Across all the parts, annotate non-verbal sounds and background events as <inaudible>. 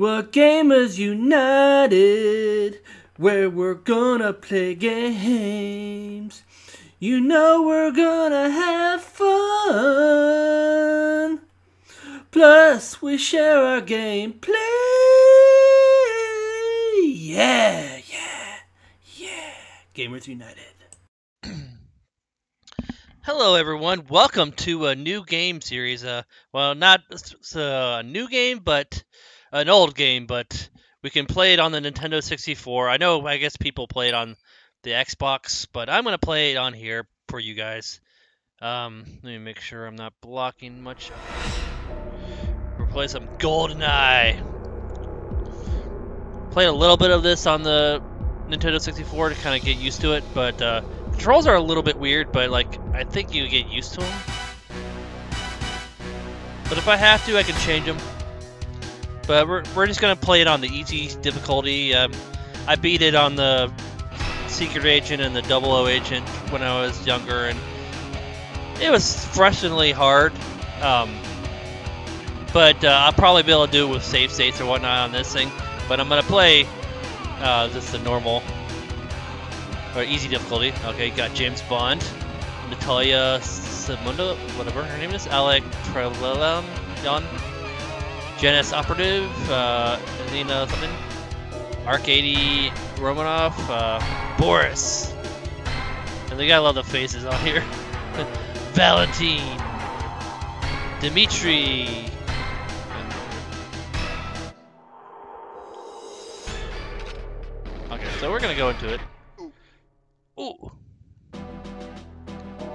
We're Gamers United, where we're gonna play games. You know we're gonna have fun. Plus, we share our gameplay. Yeah, yeah, yeah. Gamers United. <clears throat> Hello, everyone. Welcome to a new game series. Uh, well, not a new game, but an old game. But we can play it on the Nintendo 64. I know. I guess people play it on the Xbox, but I'm gonna play it on here for you guys. Um, let me make sure I'm not blocking much. We're playing some GoldenEye. Played a little bit of this on the Nintendo 64 to kind of get used to it, but uh, controls are a little bit weird. But like, I think you get used to them. But if I have to, I can change them. But we're, we're just gonna play it on the easy difficulty. Um, I beat it on the Secret Agent and the Double O Agent when I was younger, and it was frustratingly hard. Um, but uh, I'll probably be able to do it with save states or whatnot on this thing. But I'm gonna play uh, just the normal or easy difficulty. Okay, got James Bond, Natalia Simunda, whatever her name is, Alec Janus Operative, uh, Nina something, Arcady Romanov, uh, Boris. And they gotta love the faces on here. <laughs> Valentine, Dimitri. Okay, so we're gonna go into it. Ooh.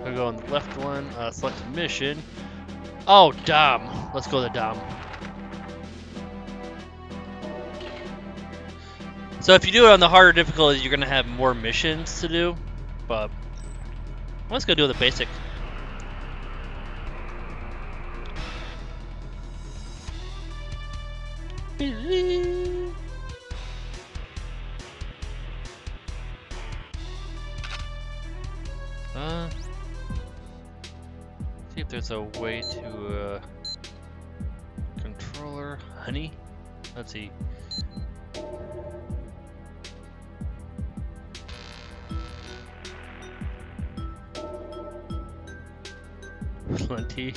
We're going the left one, uh, select mission. Oh, Dam. Let's go to Dam. So if you do it on the harder difficulty, you're gonna have more missions to do. But let's go do the basic. Uh, see if there's a way to uh, controller honey. Let's see. Plenty.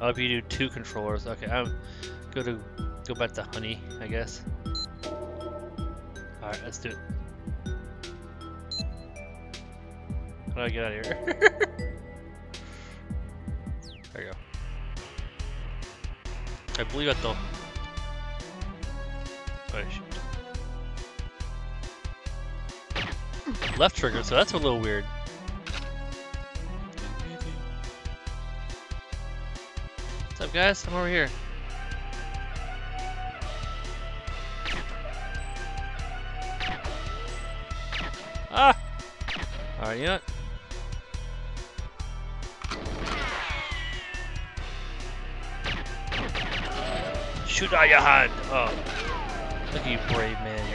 Oh, if you do two controllers, okay. I'm go to go back to honey, I guess. All right, let's do it. How do I get out of here? <laughs> there you go. I believe at the. Oh. Left trigger, so that's a little weird. Guys? I'm over here. Ah! Alright, you know what? Shoot out your hand! Oh. Look at you brave man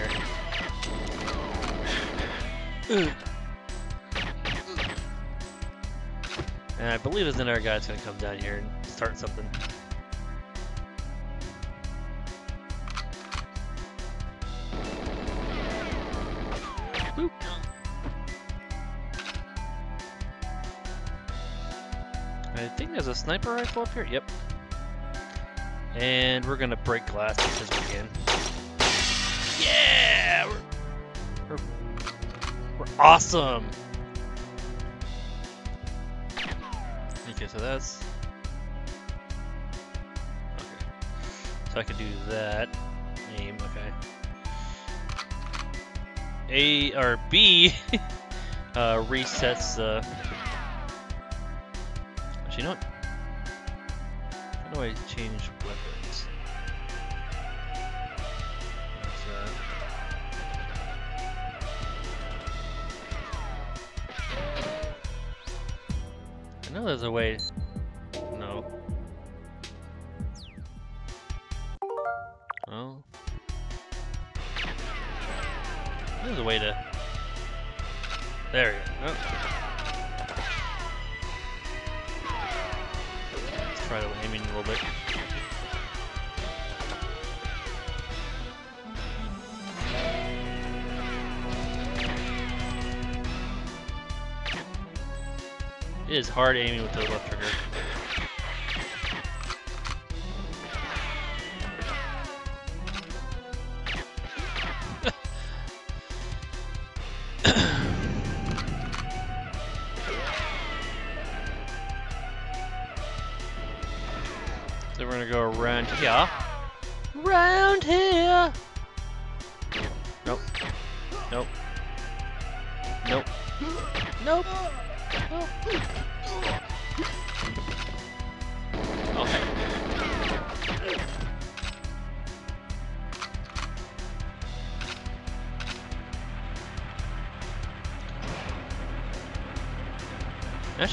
here. And I believe there's another guy that's gonna come down here and start something. Boop. I think there's a sniper rifle up here. Yep. And we're gonna break glass because we can. Yeah! We're, we're, we're awesome! Okay, so that's... Okay. So I can do that. Aim, okay. A, or B, <laughs> uh, resets the... Actually, you know what? How do I change weapons? There's a way. No. Oh. There's a way to. There we go. Oh. Let's try to aiming a little bit. Is hard aiming with the left trigger.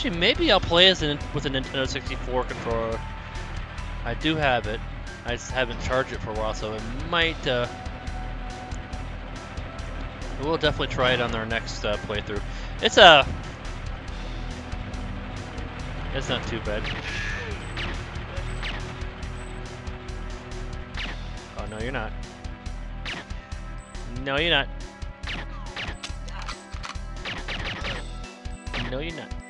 Actually, maybe I'll play as an, with a Nintendo 64 controller. I do have it. I just haven't charged it for a while, so it might. Uh, we'll definitely try it on our next uh, playthrough. It's a. it's not too bad. Oh no, you're not. No, you're not. No, you're not.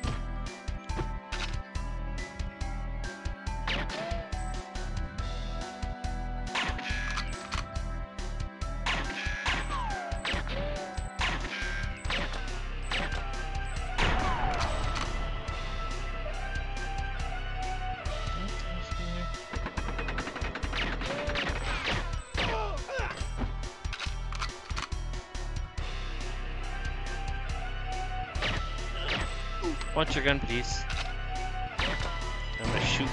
Gun, please? I'm gonna shoot.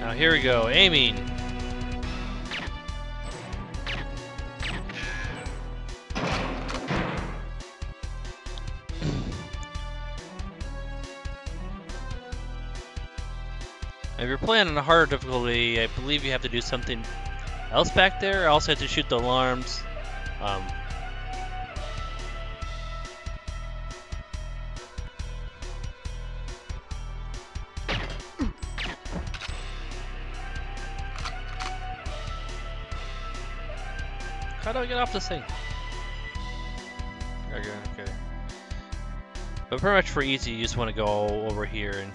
Now here we go, aiming. If you're playing on a harder difficulty, I believe you have to do something else back there. I also had to shoot the alarms. Um, how do I get off this thing? Okay, okay. But pretty much for easy, you just want to go over here and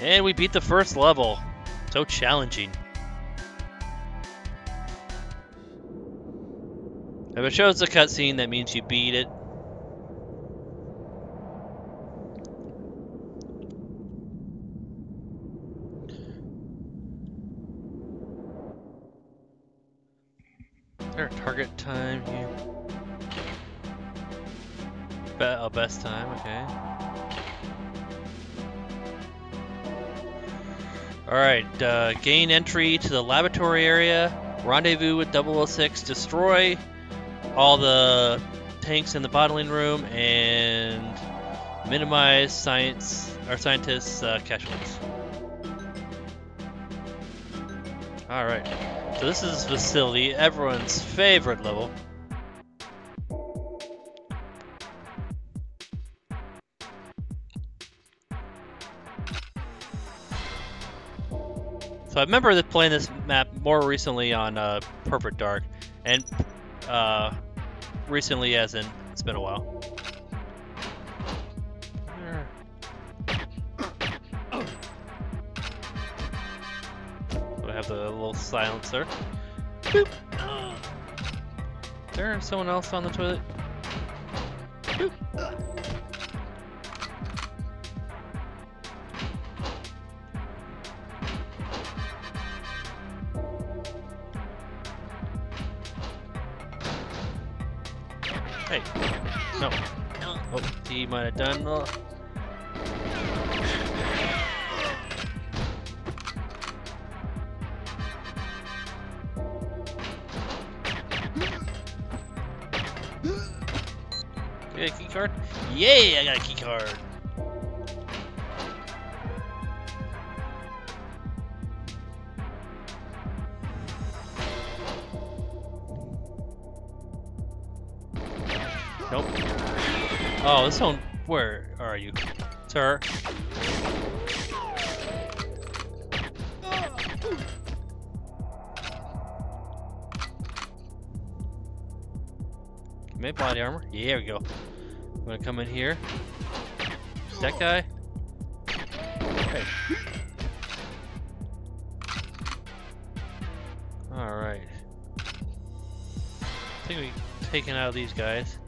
And we beat the first level. So challenging. If it shows the cutscene, that means you beat it. Gain entry to the laboratory area, rendezvous with 006, destroy all the tanks in the bottling room, and minimize science our scientists' uh, casualties. Alright, so this is facility, everyone's favorite level. So I remember playing this map more recently on uh, Perfect Dark, and uh, recently as in it's been a while. I have the little silencer. Boop. Someone else on the toilet? Boop. done a Get a key card? Yay, I got a key card. Nope. Oh, this one where are you, sir? Made body armor. Yeah, we go. I'm gonna come in here. That guy. Hey. Alright. I think we taken out these guys.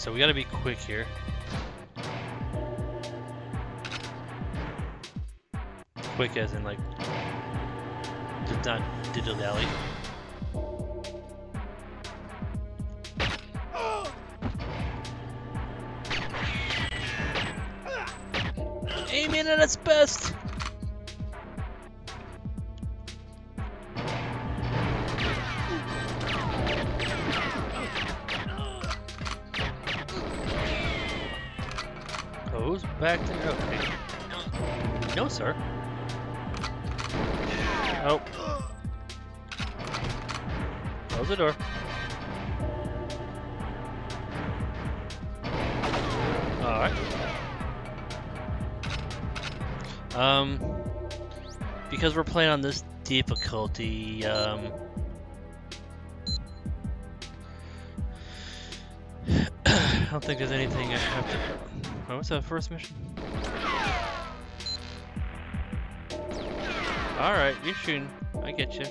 So we gotta be quick here. Quick as in like not digital dally. Back there. Okay. No, sir. Oh. Close the door. Alright. Um, because we're playing on this difficulty, um, <clears throat> I don't think there's anything I have to. What was that first mission? Alright, you're shooting. I get you.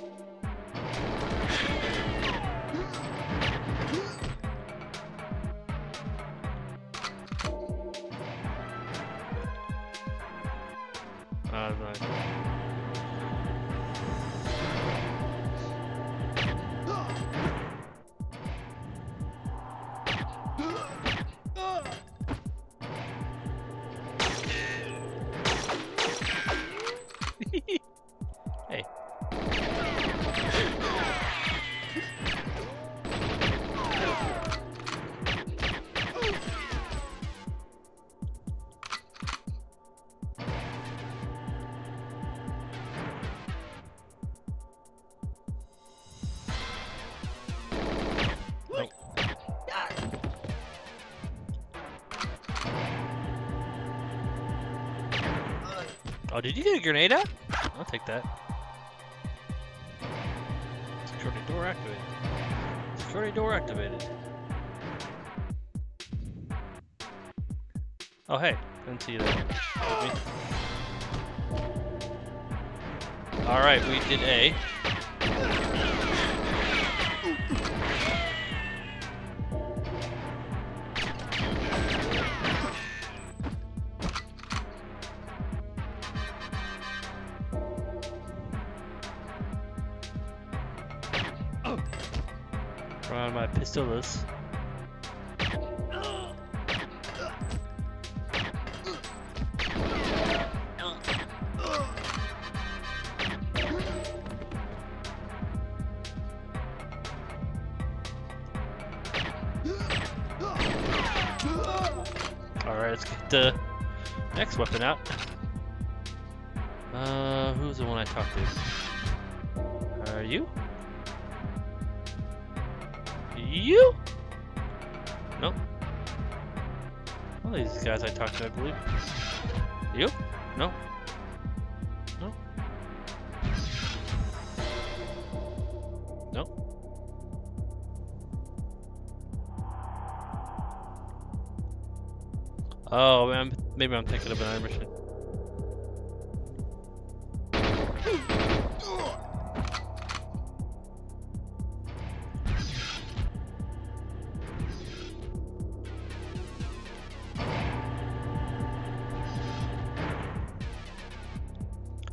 Oh, did you get a grenade out? I'll take that. Security door activated. Security door activated. Oh, hey. Didn't see you there. Alright, we did A. Let's get the next weapon out. Uh, who's the one I talked to? Are you? You? Nope. All these guys I talked to, I believe. You? Maybe I'm thinking of another mission.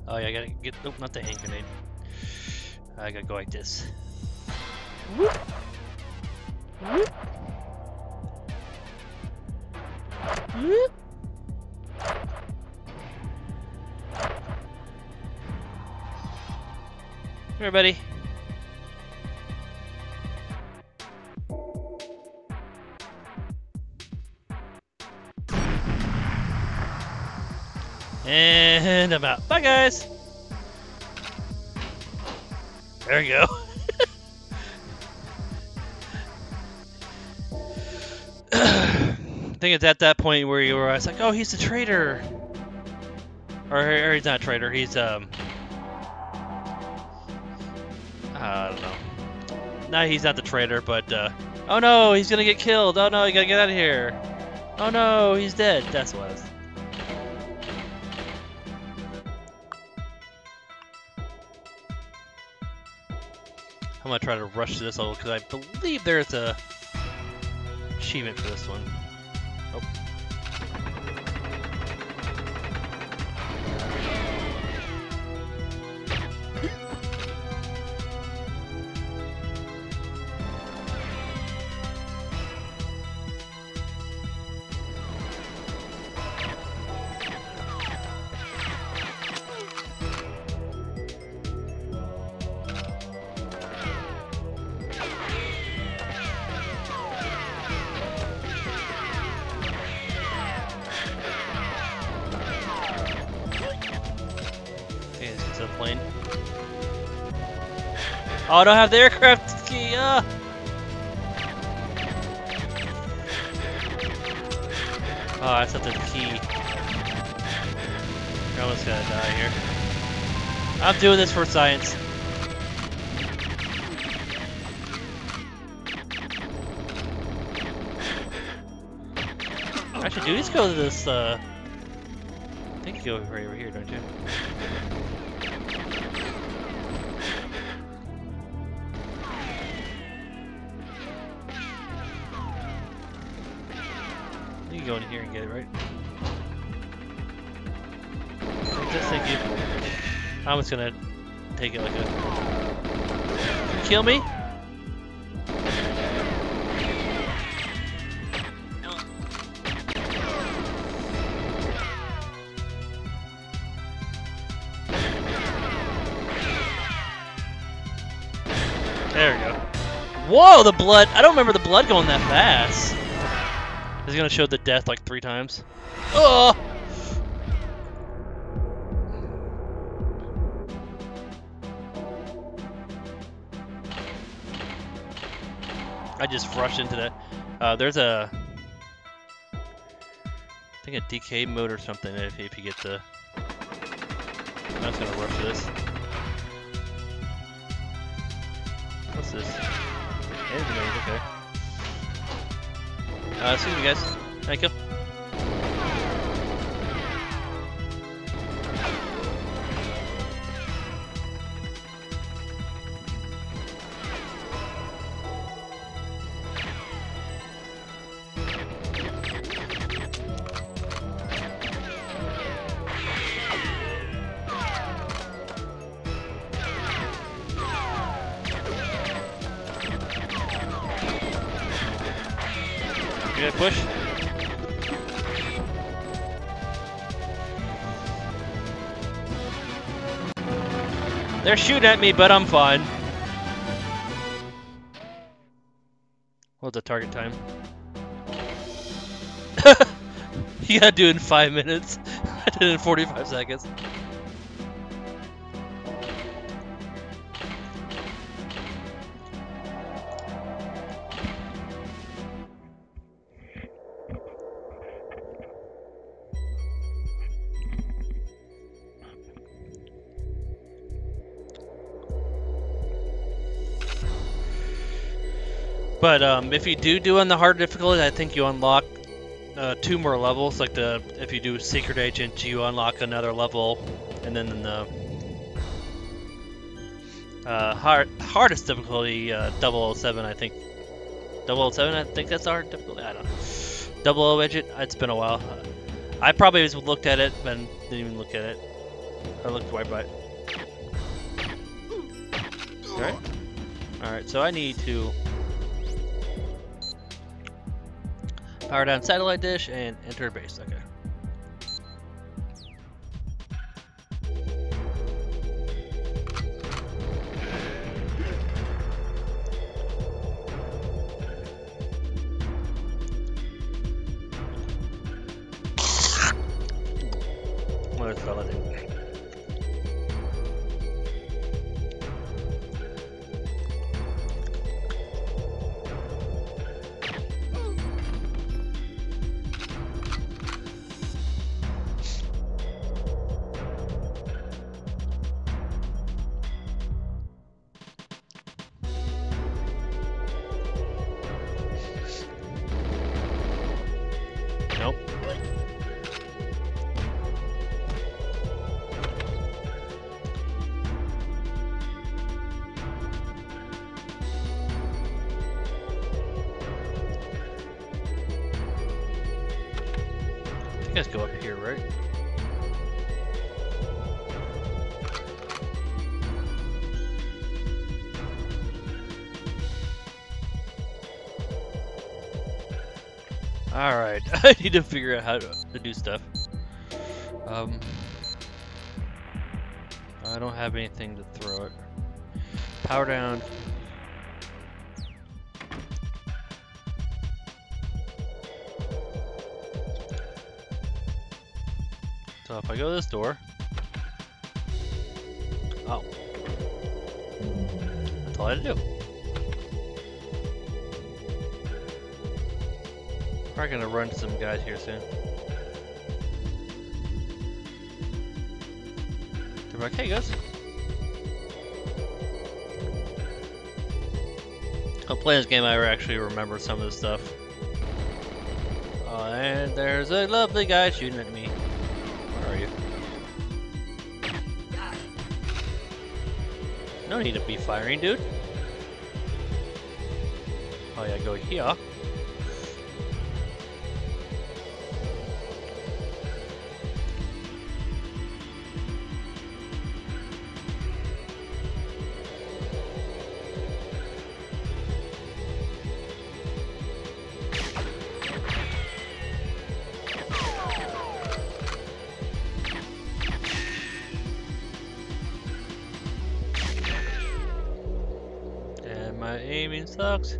Oh yeah, I gotta get. Nope, not the hand grenade. I gotta go like this. Whoop. Whoop. Here, buddy. And I'm out. Bye, guys. There you go. <laughs> I think it's at that point where you were, I was like, oh, he's a traitor. Or, or he's not a traitor, he's, um, No, he's not the traitor, but, uh, oh no, he's gonna get killed. Oh no, you gotta get out of here. Oh no, he's dead. That's what it was. I'm gonna try to rush this level because I believe there's a achievement for this one. Oh, I don't have the aircraft key. Ah. Oh, I set the key. You're almost gonna die here. I'm doing this for science. Actually, do just go to this, uh... I think you go right over here, don't? You I'm just gonna take it like a... Kill me? There we go. Whoa, the blood! I don't remember the blood going that fast. Is he gonna show the death like three times? Oh! I just rushed into that. Uh, there's a, I think a DK mode or something if, if you get the. I'm just gonna rush this. What's this? Okay. Uh, excuse me, guys. Thank. You They're shooting at me, but I'm fine. What's the target time? <laughs> you gotta do it in five minutes. <laughs> I did it in 45 seconds. But um, if you do do on the hard difficulty, I think you unlock uh, two more levels. Like the if you do secret agent, you unlock another level, and then in the uh, hard hardest difficulty, uh, 007, I think. 007, I think that's hard difficulty. I don't know. 00 agent. It's been a while. I probably looked at it, but didn't even look at it. I looked right by it. Alright. Alright, so I need to power down satellite dish and enter base. Okay. Go up here, right? Alright, <laughs> I need to figure out how to, do stuff. Um, I don't have anything to throw it. Power down. So if I go this door. Oh. That's all I had to do. Probably gonna run to some guys here soon. They're like, hey guys. I'll play this game, I actually remember some of this stuff. Oh, and there's a lovely guy shooting at me. No need to be firing, dude. Oh yeah, go here. Aiming sucks.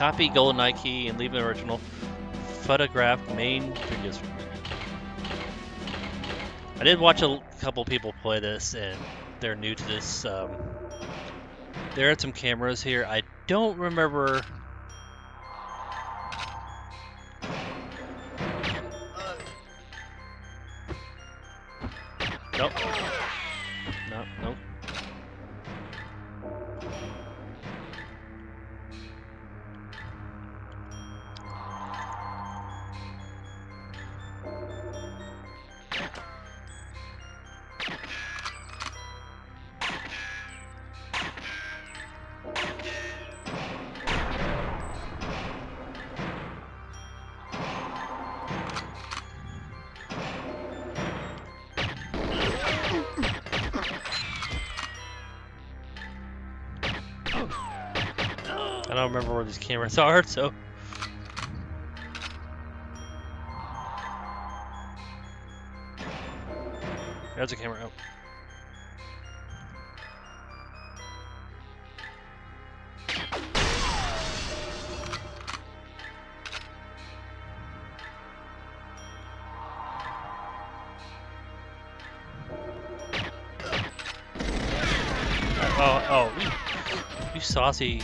Copy GoldenEye key and leave the original. Photograph main previous. I did watch a couple people play this, and they're new to this. Um, there are some cameras here. I don't remember. Don't remember where these cameras <laughs> are, so. There's a camera. Oh. Oh, oh, you saucy.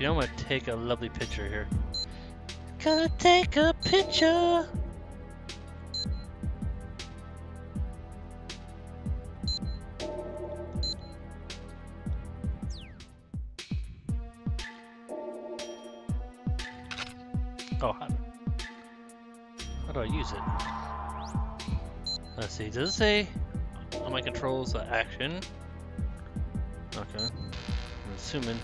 Actually, I'm gonna take a lovely picture here. Gonna take a picture. Oh, how, how do I use it? Let's see, does it say on my controls uh, action? Okay, I'm assuming.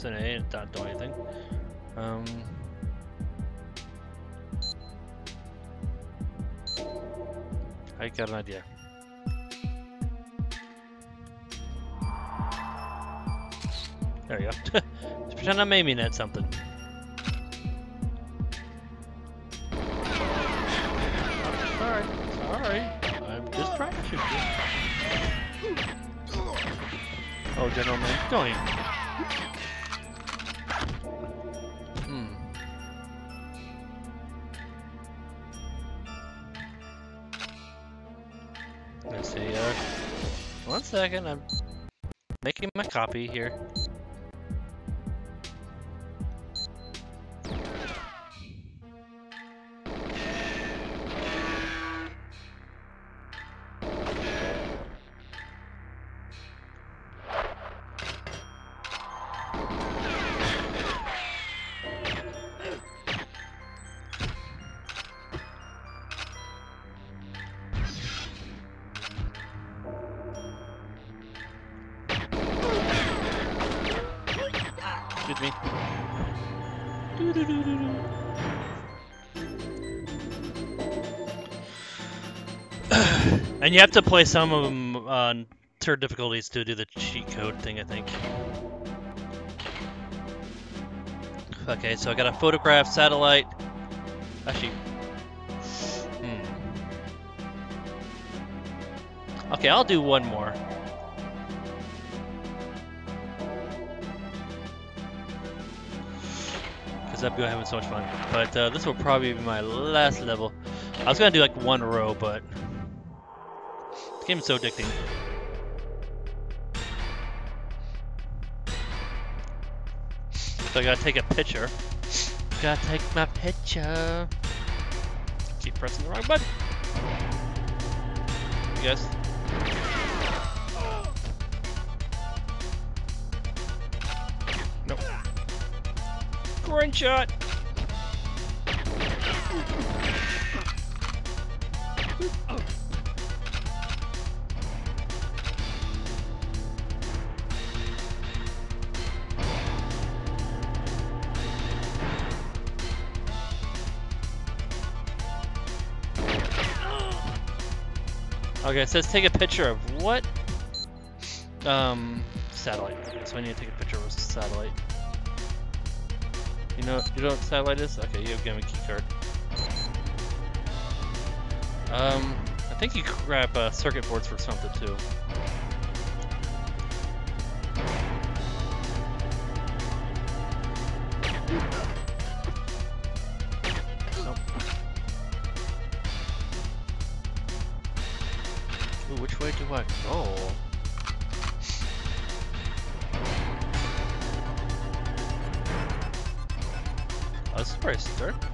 2008 that dolly thing. Um, I got an idea. There we go. <laughs> Just pretend I'm aiming at something. See, uh, one second, I'm making my copy here. And you have to play some of them on third difficulties to do the cheat code thing, I think. Okay, so I got a photograph satellite. Actually, hmm. Okay, I'll do one more. Because I've been having so much fun. But uh, this will probably be my last level. I was gonna do like one row, but this game is so addicting. So I gotta take a picture. Gotta take my picture. Keep pressing the wrong button. You guys. Nope. Groin shot. Okay, it says take a picture of what? Um, satellite. So I need to take a picture of a satellite. You know, you know what satellite is? Okay, you give me a key card. Um, I think you grab uh, circuit boards for something too. Which way do I go? Is where I start.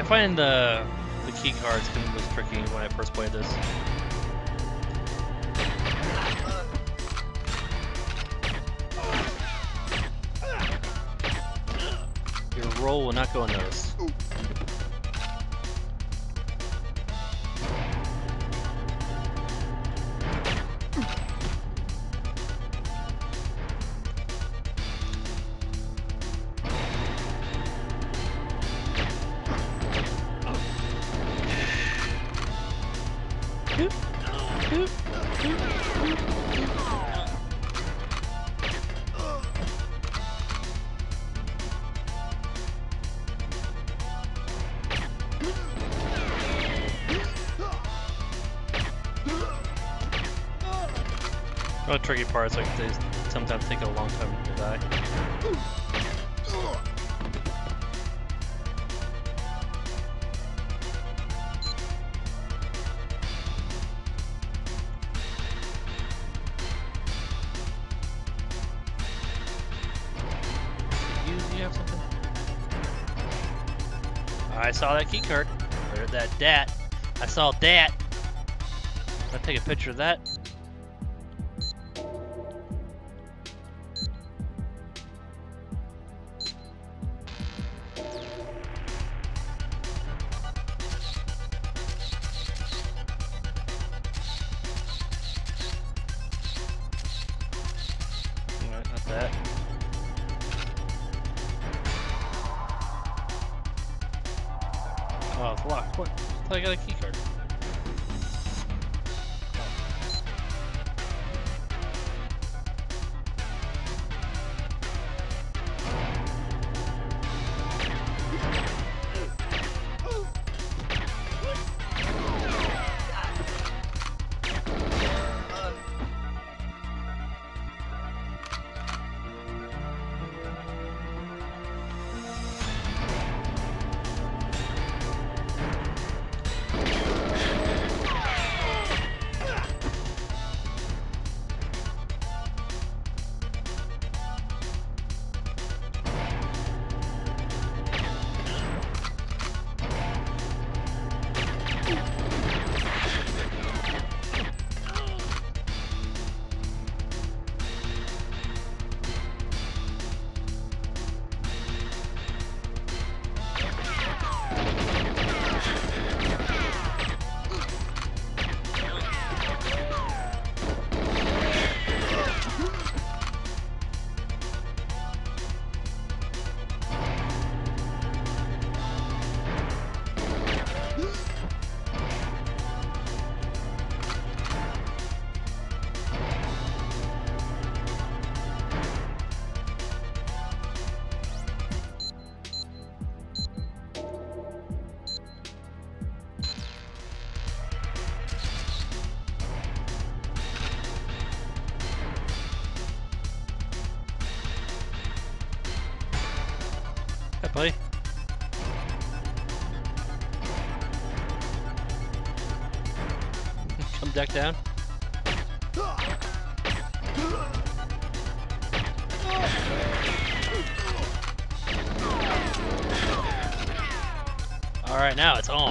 Yeah, finding the the key cards was tricky when I first played this. Your roll will not go unnoticed. One tricky parts, like they sometimes take a long time to die. You, you have something? I saw that key card. Or that dat. I saw that. I'll take a picture of that. Oh, it's locked. What? I got a key down. Alright, now it's on.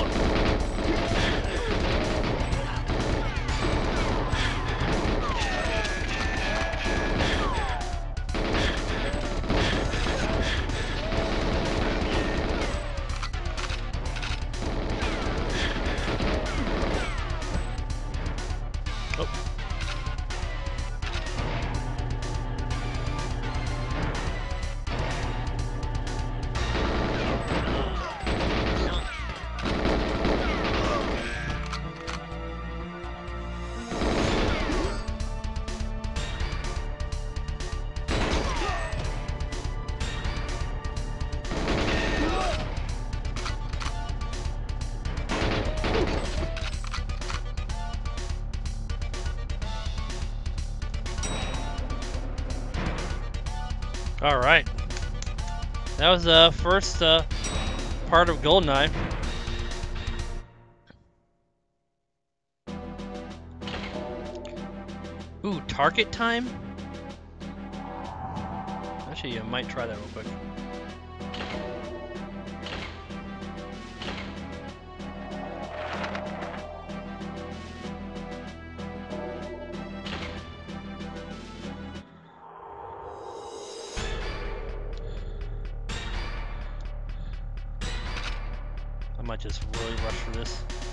All right. That was the uh, first uh, part of Goldeneye. Ooh, target time? Actually, I might try that real quick. Might just really rush for this.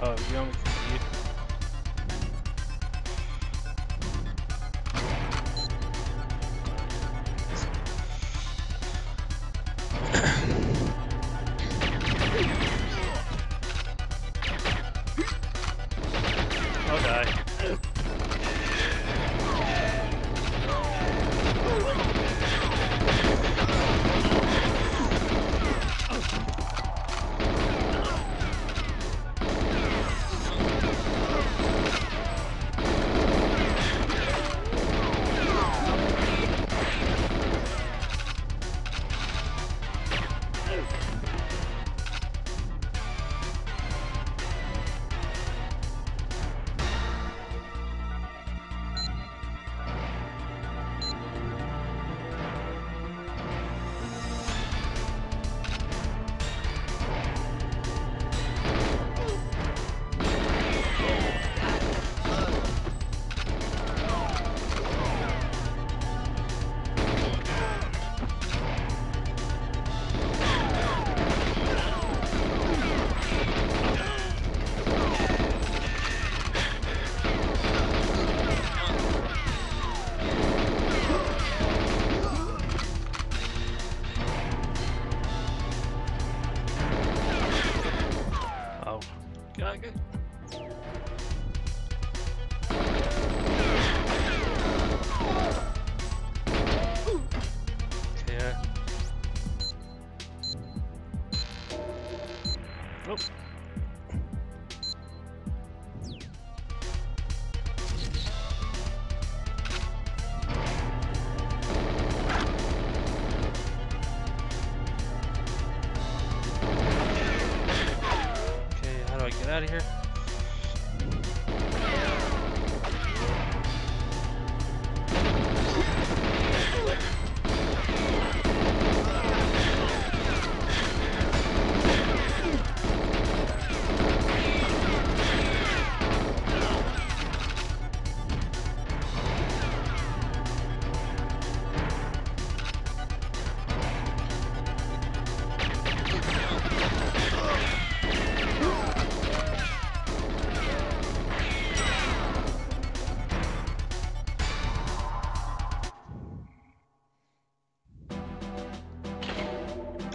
Oh, you want me to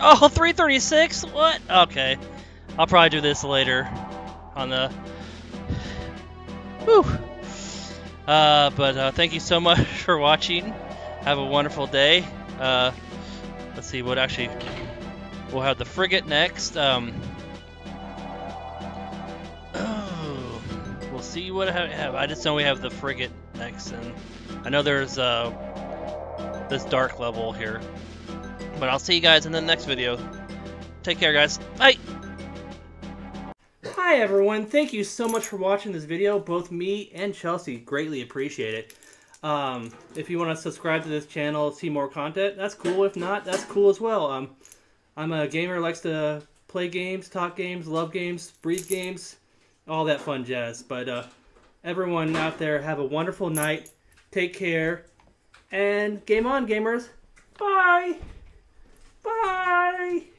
Oh, 336? What? Okay. I'll probably do this later on the. Whew. Uh, but uh, thank you so much <laughs> for watching. Have a wonderful day. Uh, let's see what actually. We'll have the frigate next. Um, oh, we'll see what I have. I just know we have the frigate next, and I know there's uh, this dark level here. But I'll see you guys in the next video. Take care, guys. Bye! Hi everyone, thank you so much for watching this video. Both me and Chelsea greatly appreciate it. Um, if you want to subscribe to this channel, see more content, that's cool. If not, that's cool as well. Um, I'm a gamer likes to play games, talk games, love games, breathe games, all that fun jazz. But uh, everyone out there, have a wonderful night. Take care. And game on, gamers. Bye. Bye.